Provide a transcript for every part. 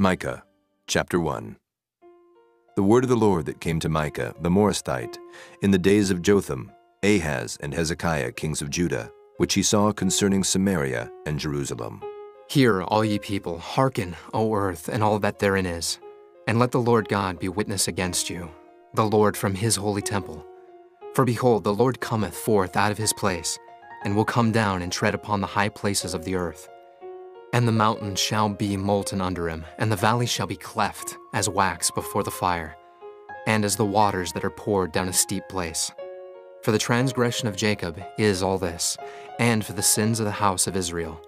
Micah chapter 1 The word of the Lord that came to Micah the Morasthite in the days of Jotham, Ahaz, and Hezekiah kings of Judah, which he saw concerning Samaria and Jerusalem. Hear, all ye people, hearken, O earth, and all that therein is, and let the Lord God be witness against you, the Lord from his holy temple. For behold, the Lord cometh forth out of his place, and will come down and tread upon the high places of the earth. And the mountains shall be molten under him, and the valley shall be cleft as wax before the fire, and as the waters that are poured down a steep place. For the transgression of Jacob is all this, and for the sins of the house of Israel.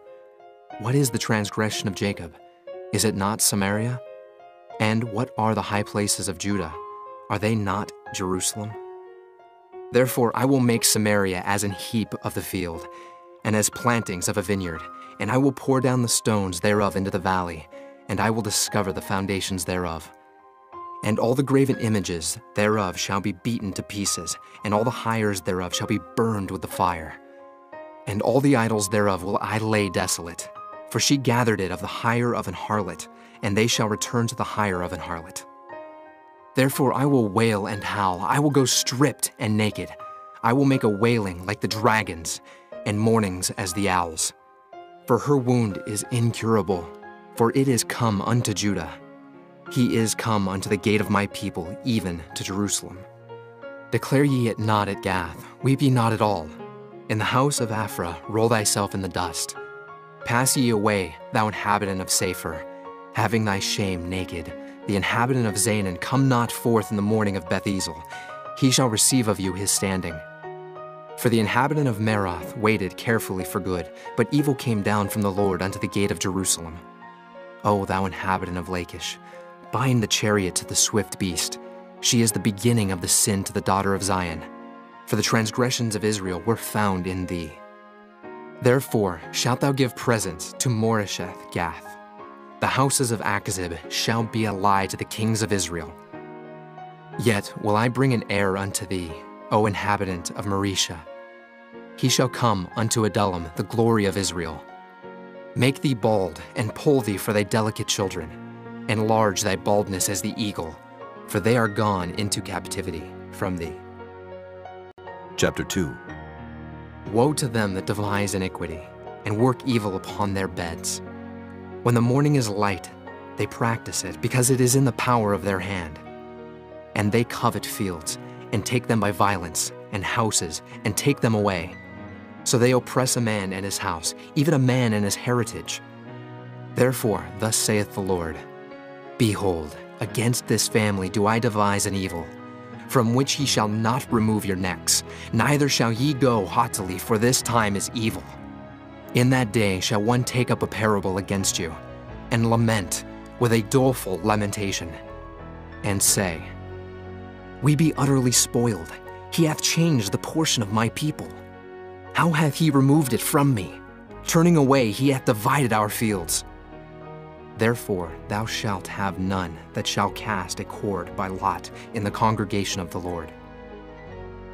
What is the transgression of Jacob? Is it not Samaria? And what are the high places of Judah? Are they not Jerusalem? Therefore I will make Samaria as an heap of the field, and as plantings of a vineyard, and I will pour down the stones thereof into the valley, and I will discover the foundations thereof. And all the graven images thereof shall be beaten to pieces, and all the hires thereof shall be burned with the fire. And all the idols thereof will I lay desolate, for she gathered it of the hire of an harlot, and they shall return to the hire of an harlot. Therefore I will wail and howl, I will go stripped and naked. I will make a wailing like the dragons, and mournings as the owls. For her wound is incurable, for it is come unto Judah. He is come unto the gate of my people, even to Jerusalem. Declare ye it not at Gath, weep ye not at all. In the house of Aphrah roll thyself in the dust. Pass ye away, thou inhabitant of Saphir, having thy shame naked. The inhabitant of Zaanan, come not forth in the mourning of Beth. He shall receive of you his standing. For the inhabitant of Maroth waited carefully for good, but evil came down from the Lord unto the gate of Jerusalem. O thou inhabitant of Lachish, bind the chariot to the swift beast. She is the beginning of the sin to the daughter of Zion. For the transgressions of Israel were found in thee. Therefore shalt thou give presents to Moresheth Gath. The houses of Achzib shall be a lie to the kings of Israel. Yet will I bring an heir unto thee, O inhabitant of Mareshah. He shall come unto Adullam, the glory of Israel. Make thee bald, and pull thee for thy delicate children. Enlarge thy baldness as the eagle, for they are gone into captivity from thee. Chapter 2 Woe to them that devise iniquity, and work evil upon their beds. When the morning is light, they practice it, because it is in the power of their hand. And they covet fields, and take them by violence, and houses, and take them away. So they oppress a man and his house, even a man and his heritage. Therefore, thus saith the Lord Behold, against this family do I devise an evil, from which ye shall not remove your necks, neither shall ye go haughtily, for this time is evil. In that day shall one take up a parable against you, and lament with a doleful lamentation, and say, We be utterly spoiled. He hath changed the portion of my people. How hath he removed it from me? Turning away, he hath divided our fields. Therefore thou shalt have none that shall cast a cord by lot in the congregation of the Lord.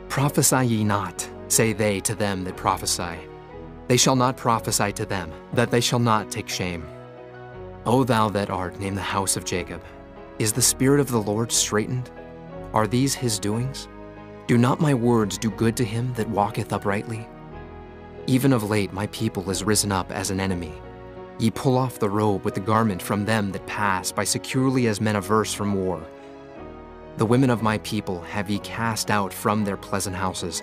Prophesy ye not, say they to them that prophesy. They shall not prophesy to them, that they shall not take shame. O thou that art named the house of Jacob, is the Spirit of the Lord straitened? Are these his doings? Do not my words do good to him that walketh uprightly? Even of late my people is risen up as an enemy. Ye pull off the robe with the garment from them that pass by securely as men averse from war. The women of my people have ye cast out from their pleasant houses.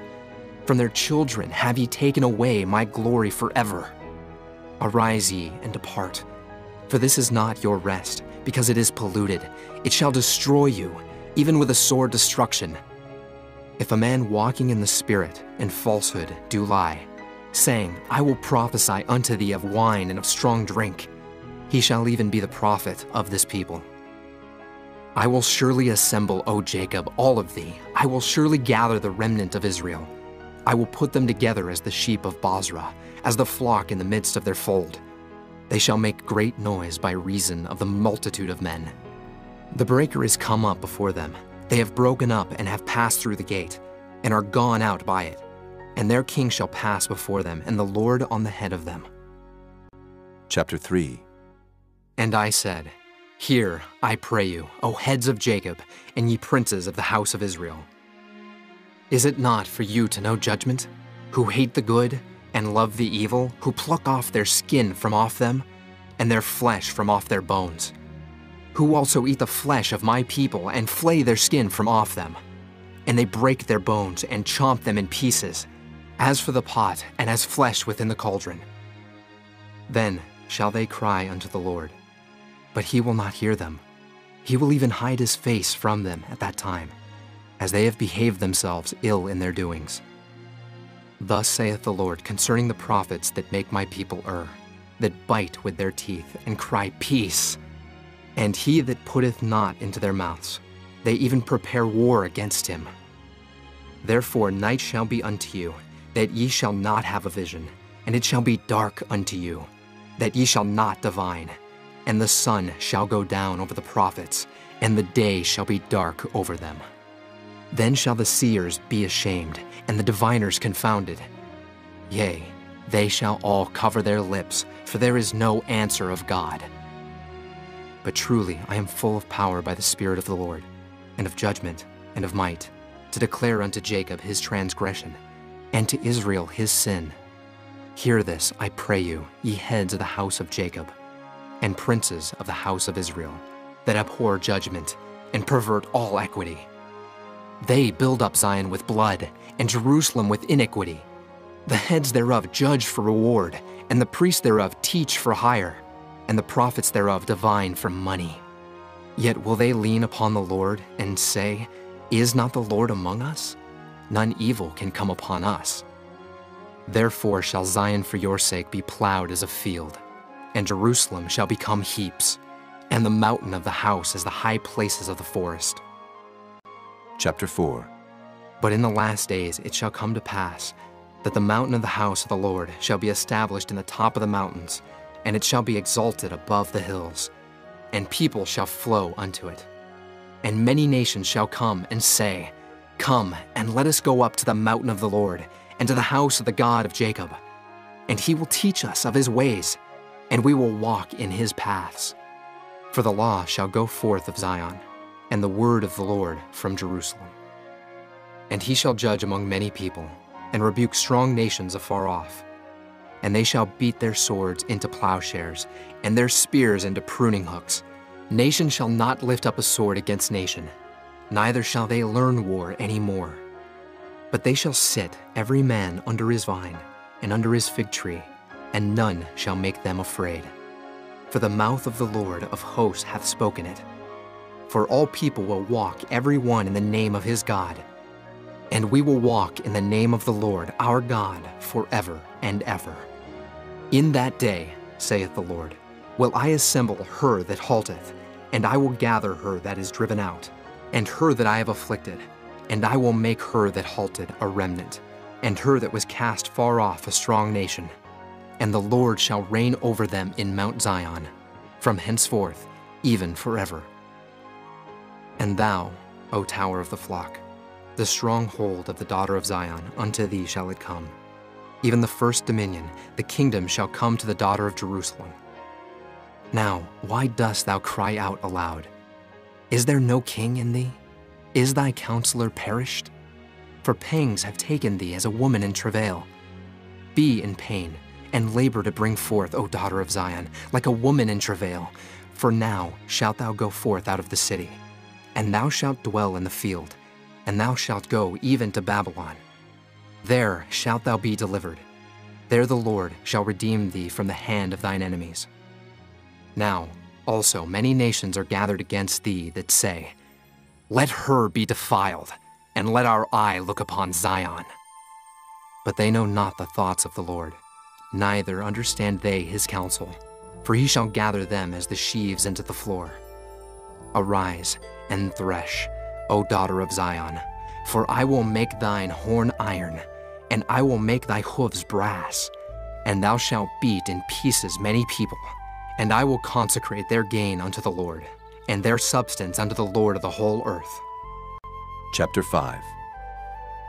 From their children have ye taken away my glory forever. Arise ye and depart, for this is not your rest, because it is polluted. It shall destroy you, even with a sore destruction. If a man walking in the Spirit and falsehood do lie, saying, I will prophesy unto thee of wine and of strong drink, he shall even be the prophet of this people. I will surely assemble, O Jacob, all of thee. I will surely gather the remnant of Israel. I will put them together as the sheep of Bozrah, as the flock in the midst of their fold. They shall make great noise by reason of the multitude of men. The breaker is come up before them. They have broken up and have passed through the gate, and are gone out by it. And their king shall pass before them, and the Lord on the head of them. Chapter 3 And I said, Hear, I pray you, O heads of Jacob, and ye princes of the house of Israel. Is it not for you to know judgment, who hate the good and love the evil, who pluck off their skin from off them, and their flesh from off their bones? Who also eat the flesh of my people and flay their skin from off them? And they break their bones and chomp them in pieces, as for the pot and as flesh within the cauldron. Then shall they cry unto the Lord, but he will not hear them. He will even hide his face from them at that time, as they have behaved themselves ill in their doings. Thus saith the Lord concerning the prophets that make my people err, that bite with their teeth and cry, Peace! And he that putteth not into their mouths, they even prepare war against him. Therefore night shall be unto you, that ye shall not have a vision, and it shall be dark unto you, that ye shall not divine. And the sun shall go down over the prophets, and the day shall be dark over them. Then shall the seers be ashamed, and the diviners confounded. Yea, they shall all cover their lips, for there is no answer of God. But truly I am full of power by the Spirit of the Lord, and of judgment, and of might, to declare unto Jacob his transgression, and to Israel his sin. Hear this, I pray you, ye heads of the house of Jacob, and princes of the house of Israel, that abhor judgment, and pervert all equity. They build up Zion with blood, and Jerusalem with iniquity. The heads thereof judge for reward, and the priests thereof teach for hire, and the prophets thereof divine for money. Yet will they lean upon the Lord and say, Is not the Lord among us? None evil can come upon us. Therefore shall Zion for your sake be plowed as a field, and Jerusalem shall become heaps, and the mountain of the house as the high places of the forest. Chapter 4 But in the last days it shall come to pass that the mountain of the house of the Lord shall be established in the top of the mountains, and it shall be exalted above the hills, and people shall flow unto it. And many nations shall come and say, Come, and let us go up to the mountain of the Lord, and to the house of the God of Jacob. And he will teach us of his ways, and we will walk in his paths. For the law shall go forth of Zion, and the word of the Lord from Jerusalem. And he shall judge among many people, and rebuke strong nations afar off. And they shall beat their swords into plowshares, and their spears into pruning hooks. Nation shall not lift up a sword against nation, neither shall they learn war any more. But they shall sit, every man under his vine, and under his fig tree, and none shall make them afraid. For the mouth of the Lord of hosts hath spoken it. For all people will walk every one in the name of his God. And we will walk in the name of the Lord our God forever and ever. In that day, saith the Lord, will I assemble her that halteth, and I will gather her that is driven out, and her that I have afflicted, and I will make her that halted a remnant, and her that was cast far off a strong nation. And the Lord shall reign over them in Mount Zion, from henceforth, even forever. And thou, O tower of the flock, the stronghold of the daughter of Zion, unto thee shall it come. Even the first dominion, the kingdom shall come to the daughter of Jerusalem. Now, why dost thou cry out aloud? Is there no king in thee? Is thy counselor perished? For pangs have taken thee as a woman in travail. Be in pain, and labor to bring forth, O daughter of Zion, like a woman in travail. For now shalt thou go forth out of the city, and thou shalt dwell in the field, and thou shalt go even to Babylon. There shalt thou be delivered. There the Lord shall redeem thee from the hand of thine enemies. Now also many nations are gathered against thee that say, Let her be defiled, and let our eye look upon Zion. But they know not the thoughts of the Lord, neither understand they his counsel, for he shall gather them as the sheaves into the floor. Arise and thresh, O daughter of Zion, for I will make thine horn iron, and I will make thy hoofs brass, and thou shalt beat in pieces many people, and I will consecrate their gain unto the Lord, and their substance unto the Lord of the whole earth. Chapter 5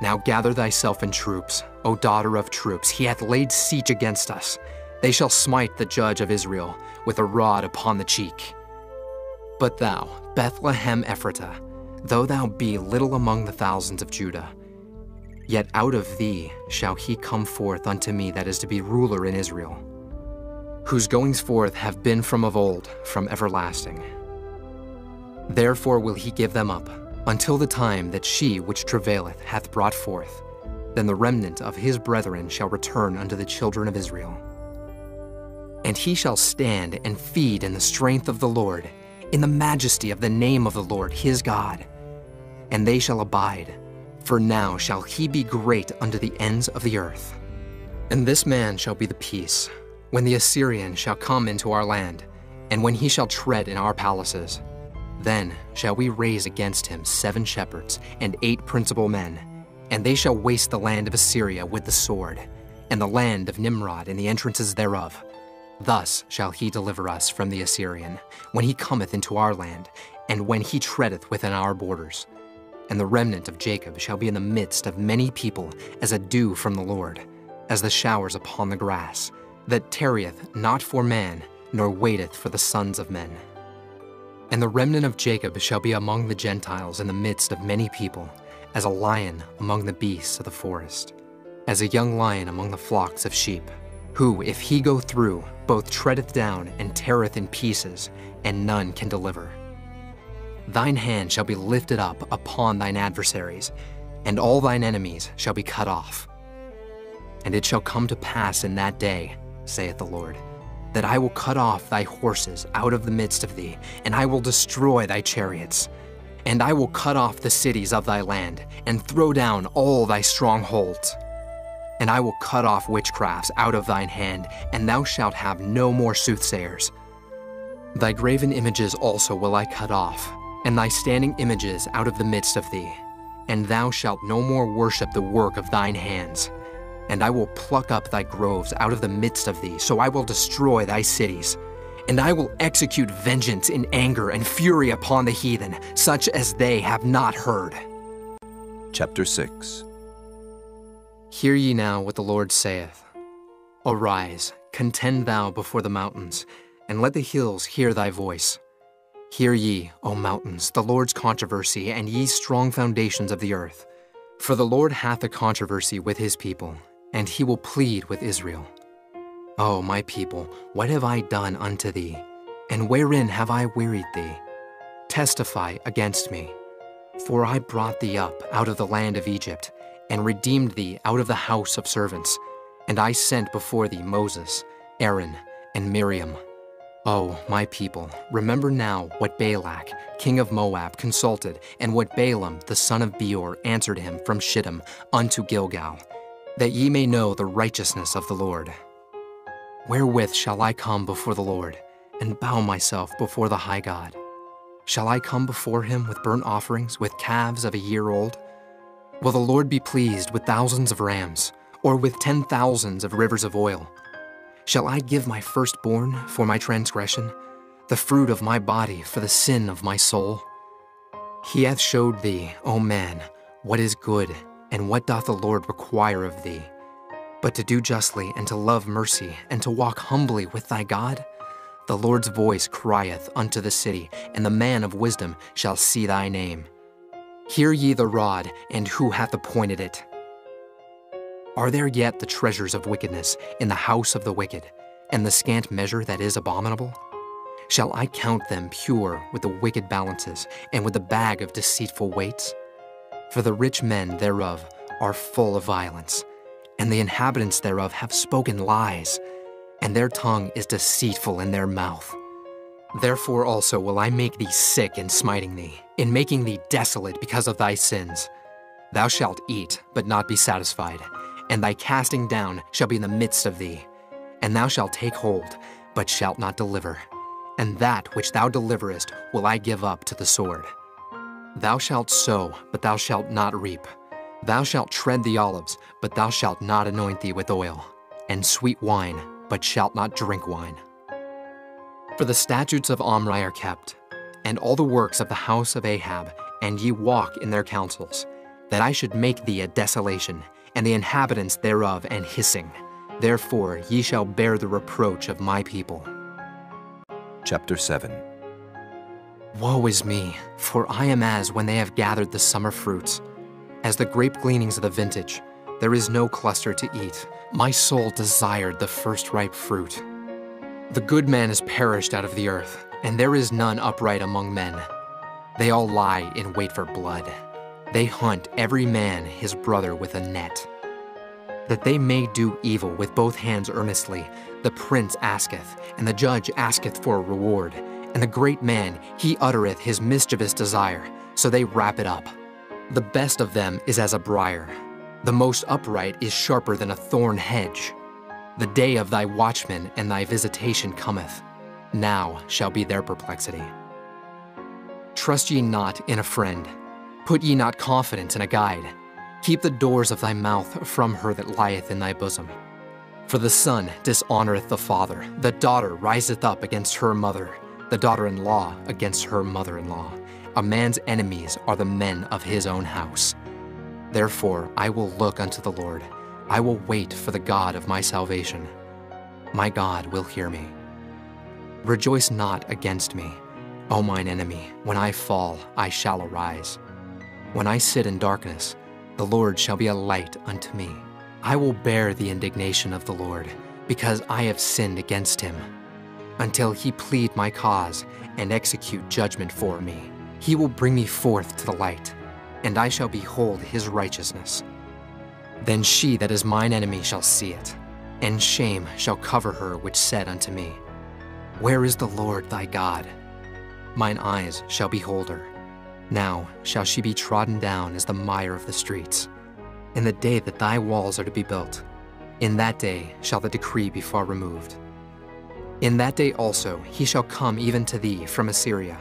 Now gather thyself in troops, O daughter of troops. He hath laid siege against us. They shall smite the judge of Israel with a rod upon the cheek. But thou, Bethlehem Ephratah, though thou be little among the thousands of Judah, yet out of thee shall he come forth unto me that is to be ruler in Israel, whose goings forth have been from of old, from everlasting. Therefore will he give them up, until the time that she which travaileth hath brought forth. Then the remnant of his brethren shall return unto the children of Israel. And he shall stand and feed in the strength of the Lord, in the majesty of the name of the Lord his God. And they shall abide, for now shall he be great unto the ends of the earth. And this man shall be the peace, when the Assyrian shall come into our land, and when he shall tread in our palaces. Then shall we raise against him seven shepherds and eight principal men, and they shall waste the land of Assyria with the sword, and the land of Nimrod and the entrances thereof. Thus shall he deliver us from the Assyrian, when he cometh into our land, and when he treadeth within our borders. And the remnant of Jacob shall be in the midst of many people, as a dew from the Lord, as the showers upon the grass, that tarrieth not for man, nor waiteth for the sons of men. And the remnant of Jacob shall be among the Gentiles in the midst of many people, as a lion among the beasts of the forest, as a young lion among the flocks of sheep, who, if he go through, both treadeth down and teareth in pieces, and none can deliver. Thine hand shall be lifted up upon thine adversaries, and all thine enemies shall be cut off. And it shall come to pass in that day, saith the Lord, that I will cut off thy horses out of the midst of thee, and I will destroy thy chariots. And I will cut off the cities of thy land, and throw down all thy strongholds. And I will cut off witchcrafts out of thine hand, and thou shalt have no more soothsayers. Thy graven images also will I cut off, and thy standing images out of the midst of thee. And thou shalt no more worship the work of thine hands. And I will pluck up thy groves out of the midst of thee, so I will destroy thy cities. And I will execute vengeance in anger and fury upon the heathen, such as they have not heard. Chapter 6 Hear ye now what the Lord saith Arise, contend thou before the mountains, and let the hills hear thy voice. Hear ye, O mountains, the Lord's controversy, and ye strong foundations of the earth. For the Lord hath a controversy with his people, and he will plead with Israel. O my people, what have I done unto thee? And wherein have I wearied thee? Testify against me. For I brought thee up out of the land of Egypt, and redeemed thee out of the house of servants. And I sent before thee Moses, Aaron, and Miriam. O my people, remember now what Balak, king of Moab, consulted, and what Balaam, the son of Beor, answered him from Shittim unto Gilgal, that ye may know the righteousness of the Lord. Wherewith shall I come before the Lord, and bow myself before the high God? Shall I come before him with burnt offerings, with calves of a year old? Will the Lord be pleased with thousands of rams, or with ten thousands of rivers of oil? Shall I give my firstborn for my transgression, the fruit of my body for the sin of my soul? He hath showed thee, O man, what is good, and what doth the Lord require of thee, but to do justly, and to love mercy, and to walk humbly with thy God? The Lord's voice crieth unto the city, and the man of wisdom shall see thy name. Hear ye the rod, and who hath appointed it? Are there yet the treasures of wickedness in the house of the wicked, and the scant measure that is abominable? Shall I count them pure with the wicked balances, and with the bag of deceitful weights? For the rich men thereof are full of violence, and the inhabitants thereof have spoken lies, and their tongue is deceitful in their mouth. Therefore also will I make thee sick in smiting thee, in making thee desolate because of thy sins. Thou shalt eat, but not be satisfied and thy casting down shall be in the midst of thee. And thou shalt take hold, but shalt not deliver. And that which thou deliverest will I give up to the sword. Thou shalt sow, but thou shalt not reap. Thou shalt tread the olives, but thou shalt not anoint thee with oil, and sweet wine, but shalt not drink wine. For the statutes of Omri are kept, and all the works of the house of Ahab, and ye walk in their counsels, that I should make thee a desolation, and the inhabitants thereof an hissing. Therefore ye shall bear the reproach of my people. Chapter 7 Woe is me, for I am as when they have gathered the summer fruits. As the grape gleanings of the vintage, there is no cluster to eat. My soul desired the first ripe fruit. The good man is perished out of the earth, and there is none upright among men. They all lie in wait for blood. They hunt every man his brother with a net. That they may do evil with both hands earnestly, the prince asketh, and the judge asketh for a reward and the great man, he uttereth his mischievous desire, so they wrap it up. The best of them is as a briar. The most upright is sharper than a thorn hedge. The day of thy watchman and thy visitation cometh. Now shall be their perplexity. Trust ye not in a friend. Put ye not confidence in a guide. Keep the doors of thy mouth from her that lieth in thy bosom. For the son dishonoreth the father, the daughter riseth up against her mother the daughter in law against her mother in law. A man's enemies are the men of his own house. Therefore, I will look unto the Lord. I will wait for the God of my salvation. My God will hear me. Rejoice not against me, O mine enemy. When I fall, I shall arise. When I sit in darkness, the Lord shall be a light unto me. I will bear the indignation of the Lord, because I have sinned against him until he plead my cause and execute judgment for me. He will bring me forth to the light, and I shall behold his righteousness. Then she that is mine enemy shall see it, and shame shall cover her which said unto me, Where is the Lord thy God? Mine eyes shall behold her. Now shall she be trodden down as the mire of the streets. In the day that thy walls are to be built, in that day shall the decree be far removed in that day also he shall come even to thee from Assyria,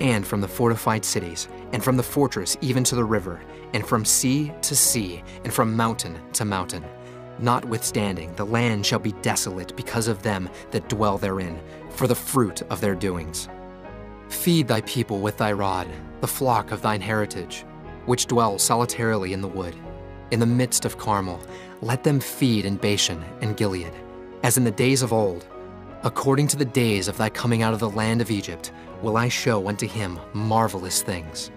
and from the fortified cities, and from the fortress even to the river, and from sea to sea, and from mountain to mountain. Notwithstanding, the land shall be desolate because of them that dwell therein, for the fruit of their doings. Feed thy people with thy rod, the flock of thine heritage, which dwell solitarily in the wood. In the midst of Carmel, let them feed in Bashan and Gilead, as in the days of old, According to the days of thy coming out of the land of Egypt, will I show unto him marvelous things.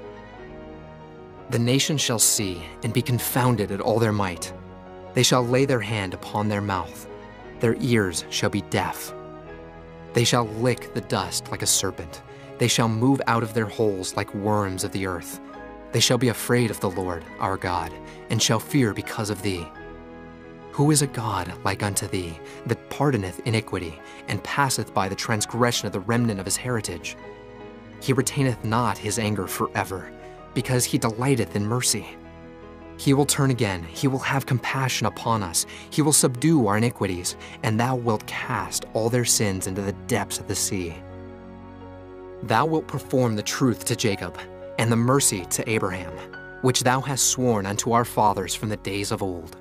The nations shall see and be confounded at all their might. They shall lay their hand upon their mouth, their ears shall be deaf. They shall lick the dust like a serpent. They shall move out of their holes like worms of the earth. They shall be afraid of the Lord our God, and shall fear because of thee. Who is a God like unto thee, that pardoneth iniquity, and passeth by the transgression of the remnant of his heritage? He retaineth not his anger forever, because he delighteth in mercy. He will turn again, he will have compassion upon us, he will subdue our iniquities, and thou wilt cast all their sins into the depths of the sea. Thou wilt perform the truth to Jacob, and the mercy to Abraham, which thou hast sworn unto our fathers from the days of old